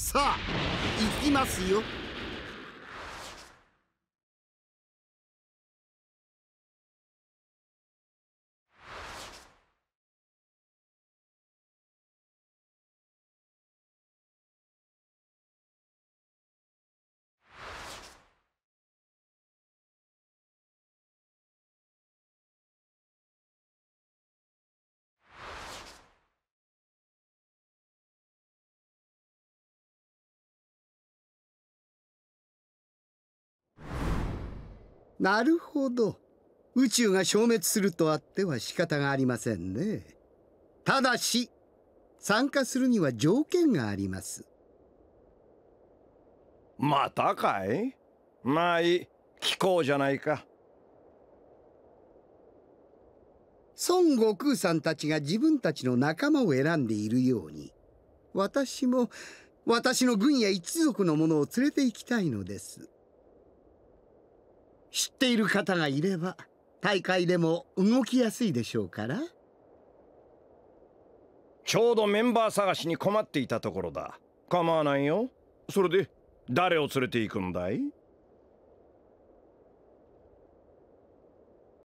さあ行きますよ。なるほど。宇宙が消滅するとあっては仕方がありませんね。ただし参加するには条件があります。またかい？まあいい。聞こうじゃないか。孫悟空さんたちが自分たちの仲間を選んでいるように私も私の軍や一族の者を連れて行きたいのです知っている方がいれば大会でも動きやすいでしょうから。ちょうどメンバー探しに困っていたところだ。構わないよ。それで？誰を連れて行くんだい？